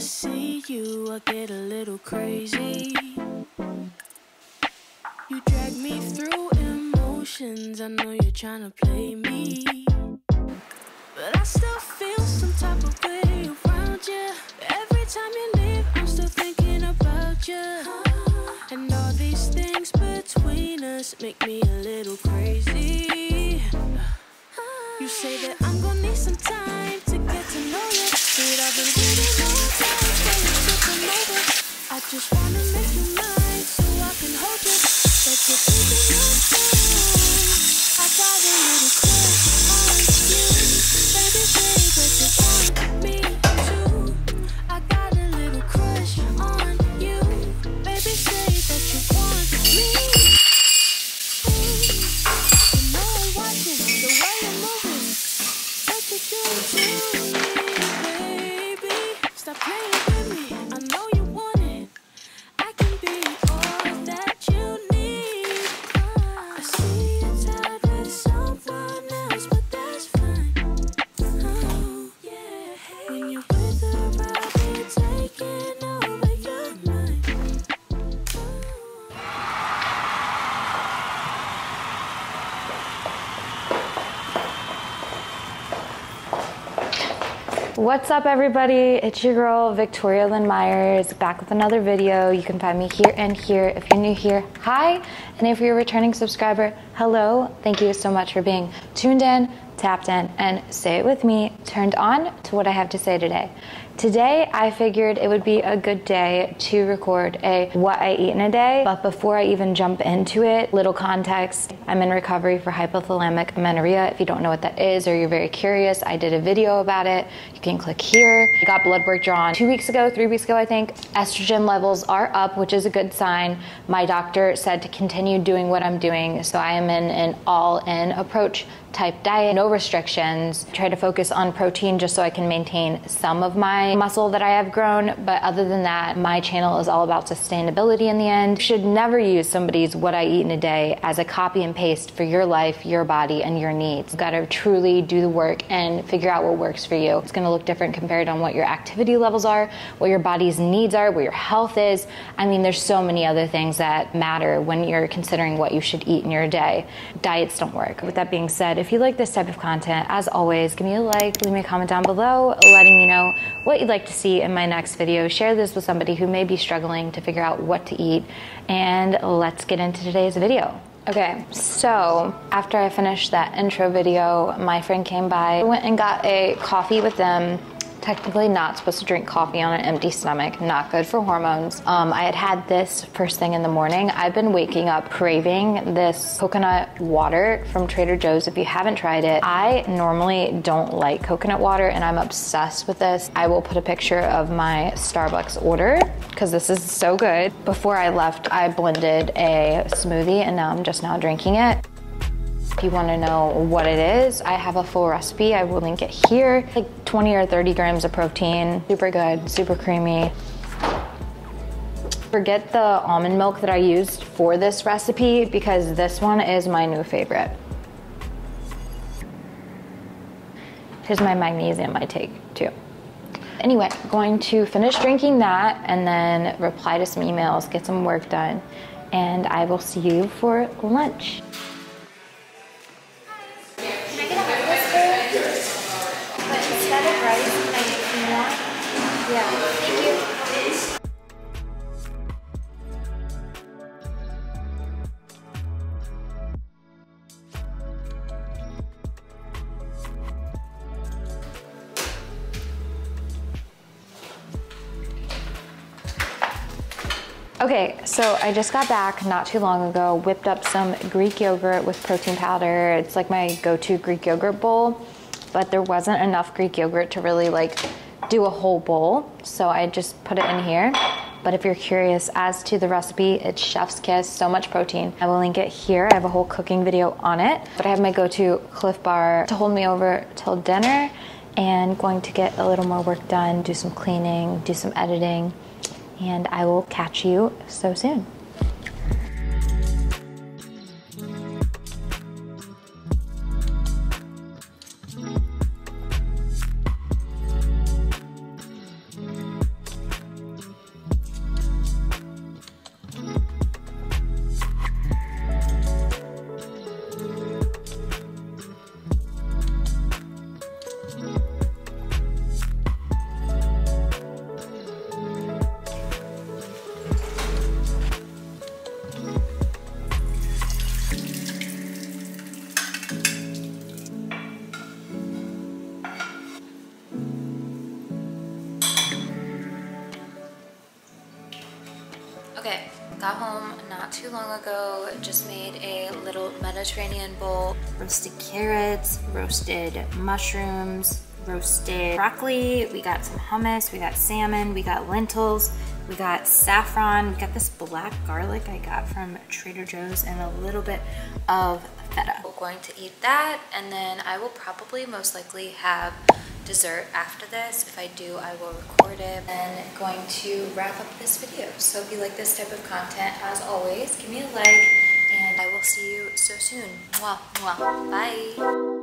see you, I get a little crazy. You drag me through emotions, I know you're trying to play me. But I still feel some type of way around you. Every time you leave, I'm still thinking about you. And all these things between us make me a little crazy. You say that I'm gonna need some time just wanna make you mine What's up, everybody? It's your girl Victoria Lynn Myers back with another video. You can find me here and here. If you're new here, hi. And if you're a returning subscriber, hello. Thank you so much for being tuned in, tapped in, and say it with me, turned on to what I have to say today. Today, I figured it would be a good day to record a what I eat in a day. But before I even jump into it, little context I'm in recovery for hypothalamic amenorrhea. If you don't know what that is or you're very curious, I did a video about it. You can click here. I got blood work drawn two weeks ago, three weeks ago, I think. Estrogen levels are up, which is a good sign. My doctor said to continue doing what I'm doing. So I am in an all in approach type diet, no restrictions. Try to focus on protein just so I can maintain some of my muscle that I have grown. But other than that, my channel is all about sustainability in the end. You should never use somebody's what I eat in a day as a copy and paste for your life, your body, and your needs. You've gotta truly do the work and figure out what works for you. It's gonna look different compared on what your activity levels are, what your body's needs are, what your health is. I mean, there's so many other things that matter when you're considering what you should eat in your day. Diets don't work. With that being said, if you like this type of content, as always, give me a like, leave me a comment down below, letting me know what you'd like to see in my next video. Share this with somebody who may be struggling to figure out what to eat. And let's get into today's video. Okay, so after I finished that intro video, my friend came by. I went and got a coffee with them technically not supposed to drink coffee on an empty stomach not good for hormones. Um, i had had this first thing in the morning. I've been waking up craving this coconut water from trader joe's. If you haven't tried it i normally don't like coconut water and i'm obsessed with this. I will put a picture of my starbucks order because this is so good. Before i left i blended a smoothie and now i'm just now drinking it if you want to know what it is, I have a full recipe. I will link it here. Like 20 or 30 grams of protein. Super good, super creamy. Forget the almond milk that I used for this recipe because this one is my new favorite. Here's my magnesium I take too. Anyway, going to finish drinking that and then reply to some emails, get some work done, and I will see you for lunch. Okay, so I just got back not too long ago, whipped up some Greek yogurt with protein powder. It's like my go-to Greek yogurt bowl, but there wasn't enough Greek yogurt to really like do a whole bowl. So I just put it in here. But if you're curious as to the recipe, it's chef's kiss, so much protein. I will link it here. I have a whole cooking video on it. But I have my go-to Clif Bar to hold me over till dinner and going to get a little more work done, do some cleaning, do some editing and I will catch you so soon. Okay, got home not too long ago, just made a little Mediterranean bowl. Roasted carrots, roasted mushrooms, roasted broccoli, we got some hummus, we got salmon, we got lentils, we got saffron, we got this black garlic I got from Trader Joe's and a little bit of feta. We're going to eat that and then I will probably most likely have dessert after this. If I do, I will record it and going to wrap up this video. So if you like this type of content, as always, give me a like and I will see you so soon. Mwah, mwah. Bye.